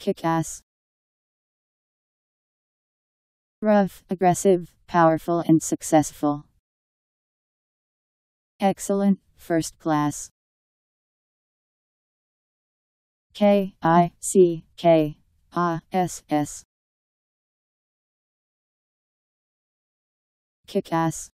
Kick ass. Rough, aggressive, powerful, and successful. Excellent, first class. K I C K A S S. Kick ass.